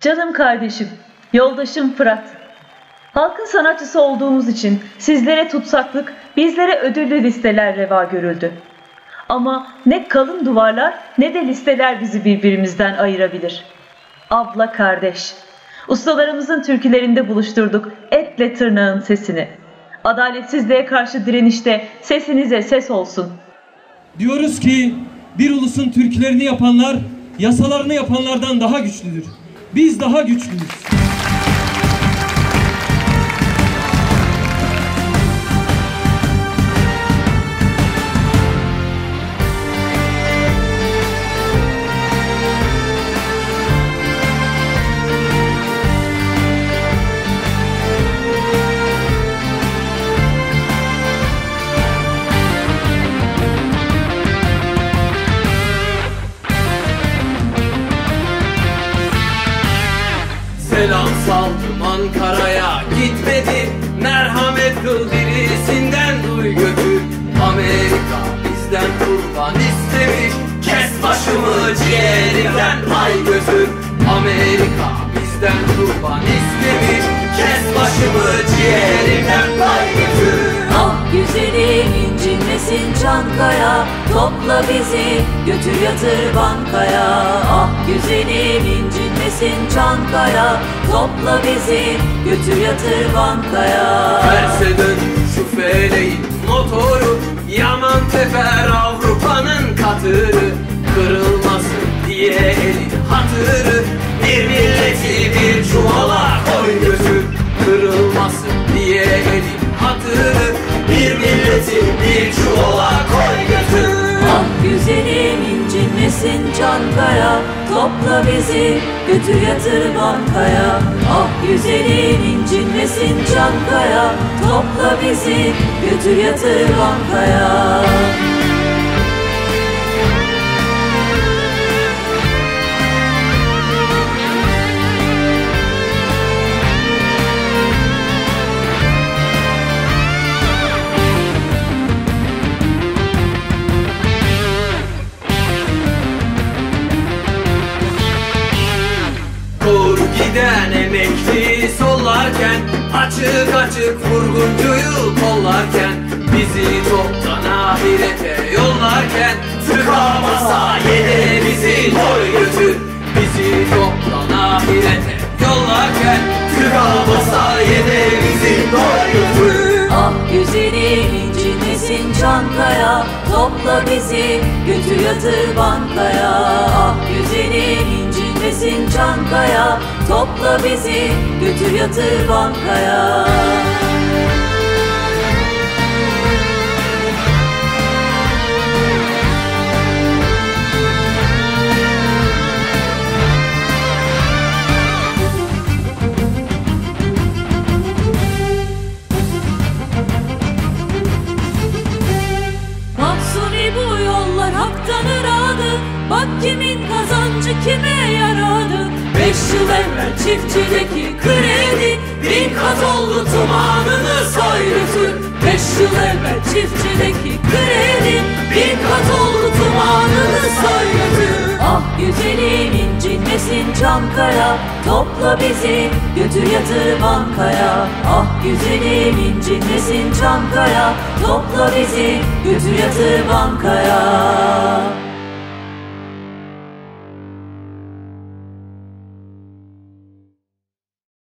Canım kardeşim, yoldaşım Fırat. Halkın sanatçısı olduğumuz için sizlere tutsaklık, bizlere ödüllü listeler reva görüldü. Ama ne kalın duvarlar ne de listeler bizi birbirimizden ayırabilir. Abla kardeş, ustalarımızın türkülerinde buluşturduk etle tırnağın sesini. Adaletsizliğe karşı direnişte sesinize ses olsun. Diyoruz ki bir ulusun türkülerini yapanlar yasalarını yapanlardan daha güçlüdür. Biz daha güçlüyüz. Selam saldım Ankara'ya. Gitmedi Merhamet kıl birisinden. Duy götür Amerika bizden kurban istemiş. Kes başımı ciğerimden. Pay götür Amerika bizden kurban istemiş. Kes başımı ciğerimden. Pay götür incinmesin Çankaya Topla bizi götür yatır bankaya. Ah güzelim incinmesin Çankaya Topla bizi götür yatır bankaya. Mercedes şu feleğin motoru Yaman teper Avrupa'nın katırı. Kırılmasın diye elin hatırı Bir milleti incinmesin Çankaya Topla bizi götür yatır bankaya. Ah güzelim incinmesin Çankaya Topla bizi götür yatır bankaya emekli sollarken Açık açık vurguncuyu kollarken Bizi toptan ahirete yollarken Tıkamasa yine bizi koy götür Bizi toptan ahirete yollarken Tıkamasa yine bizi koy götür. Ah güzelim incinmesin Çankaya Topla bizi götür yatır bankaya. Ah güzelim incinmesin Çankaya Topla bizi götür yatır bankaya. Mahsuni bu yollar haktan ıradı Bak kimin kazancı kime yaradı Beş yıl evvel çiftçideki kredi Bin kat oldu tumanını soy götür Beş yıl evvel çiftçideki kredi Bin kat oldu tumanını soy götür Ah güzelim incinmesin Çankaya Topla bizi götür yatır bankaya Ah güzelim incinmesin Çankaya Topla bizi götür yatır bankaya